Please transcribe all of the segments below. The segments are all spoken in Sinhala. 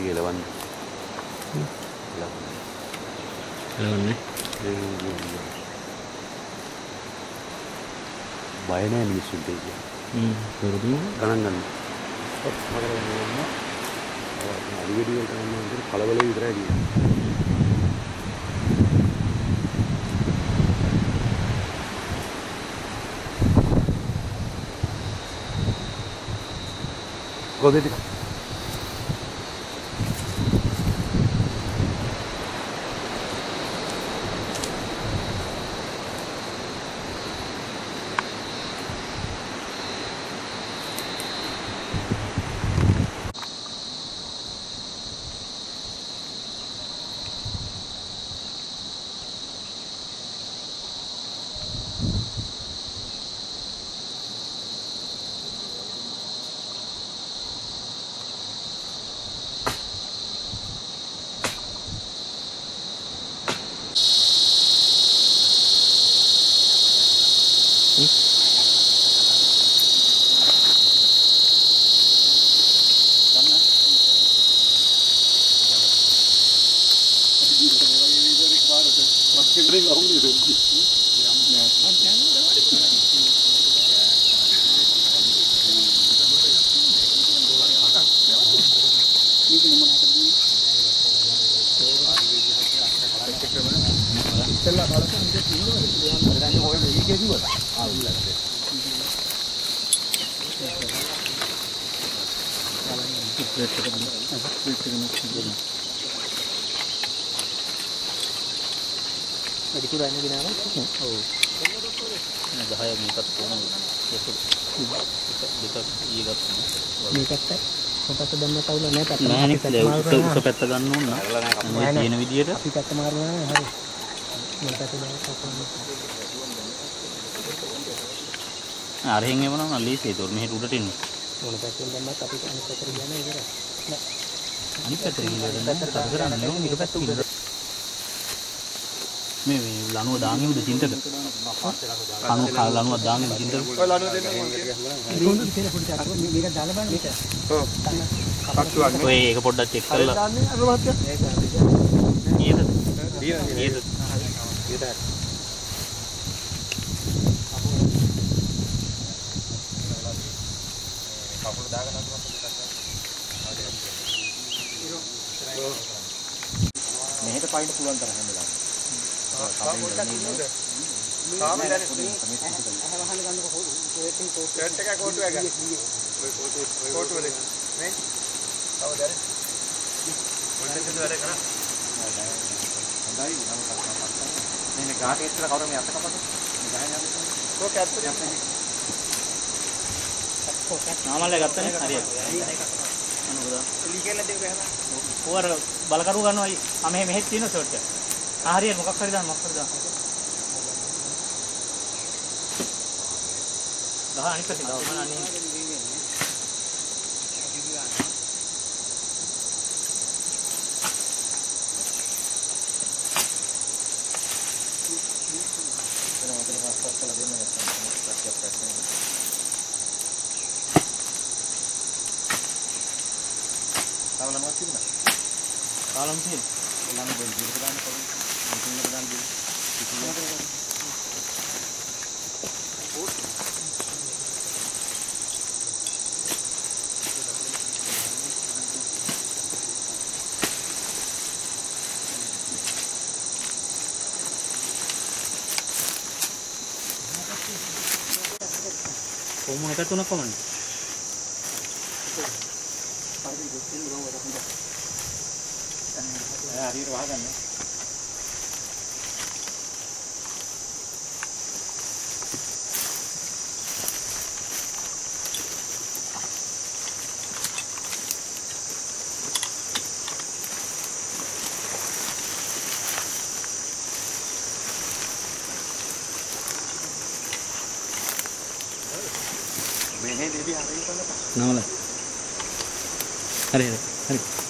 sigue lavando. ලවන්නේ බය නෑ මිනිස්සුන්ට කියන්නේ. හ්ම්. ගණන් ගන්න. අඩු වැඩි වලට ගන්න විතර කලබල විතරයි කියන්නේ. ගොඩේ ටික 박근혜 가운데 된지. ഇതെല്ലാം കാലത്ത് എനിക്ക് തിന്നു വരാൻ പോയത് ഈ കേജി പോലെ ആവില്ല വീട്ടിൽ വീട്ടിൽ වැඩි පුරා එන ගිනාම ඔව් 10 මේකත් කොහොමද දෙක ඊය ගත්තා මේකත් පොපත දැම්ම කවුල නැහැ පැත්ත නෑ නේ උස පැත්ත ගන්න ඕන නෑ තියෙන විදියට අපි පැත්ත මාරනවා නේ හරි මම පැත්ත දාලා කොහොමද අරහෙන් එවනවා ලීසේ ඒතොර මෙහෙට උඩට එන්න මොන පැත්තෙන් දැම්මත් අපි අනිත් පැත්තට ගියා නේ ඉවරයි නෑ අනිත් පැත්තට ගිහින් කරන්නේ කරන්නේ ඊට පැත්ත උඩට මේ මේ ලනුව දාන්නේ උඩ චින්තක කණු කා ලනුව දාන්නේ චින්තක කොහොමද කියලා පොඩි අර මේක දාලා බලන්න මේක ඔය ඒක පොඩ්ඩක් චෙක් කරලා. ඊයද ඊයද මෙහෙට පයින්න පුළුවන් තරම් හැම වෙලාවෙම. හොඳයි නම් කරපස්සා. මේ ගාට එච්චර කවුරු මේ අත කපද? මේ ගහන්නේ අත. ඕක ඇත්තට නාමල්ල ගත්තනේ හරියට මොකද ඔවර බලකරු ගන්නවා ආ මෙහෙ මෙහෙත් තියෙන ෂොට් එක عارية المقفر ده المقفر ده ده أنا كده ده Kalau lama kalau mungkin, kalau mungkin. Kung mga ito na kaman. Ari ruwagan eh. No, la. Dale.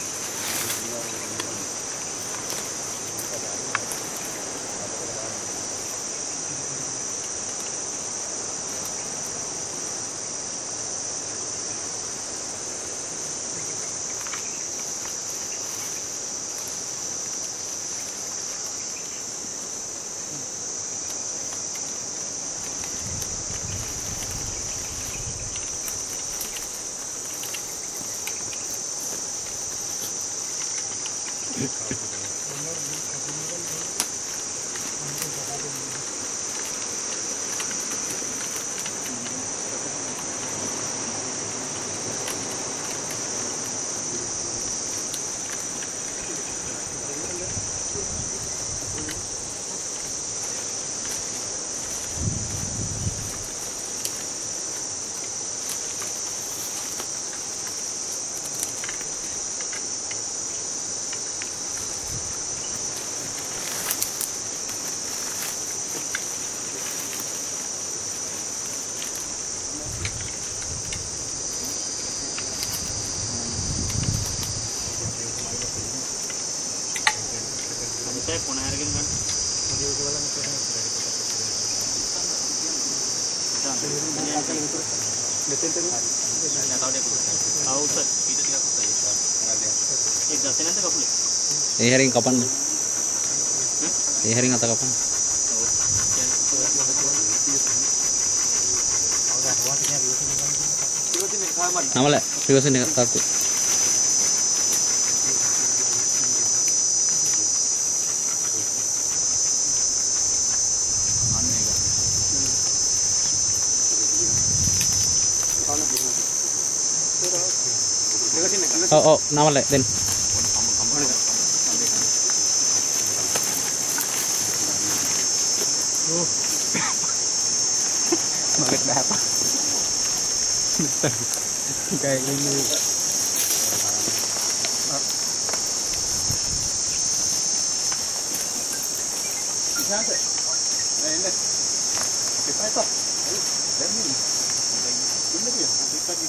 ඒ හැරින් කපන්න. ඒ හැරින් අත කපන්න. නමල රිවර්සින් එක තාත්තු ഓ ഓ നമ്മളെ ദെൻ Balik dah apa? Kayak ini. Nanti. Nah ini. Kita itu. Demi. Ini dia. Kita di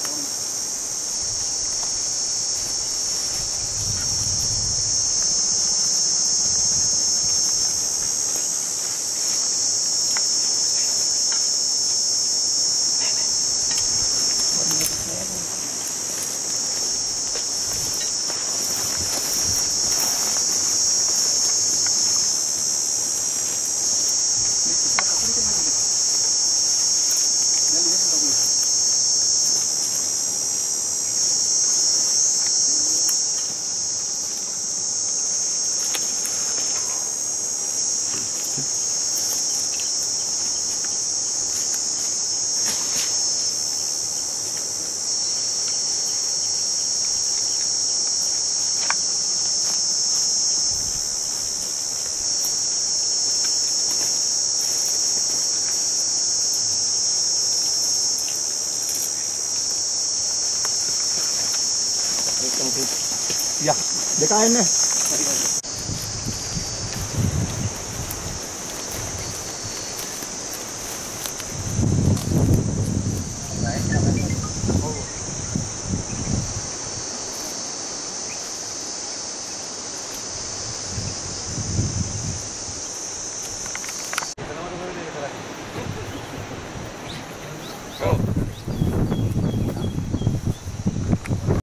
いや、でかいね。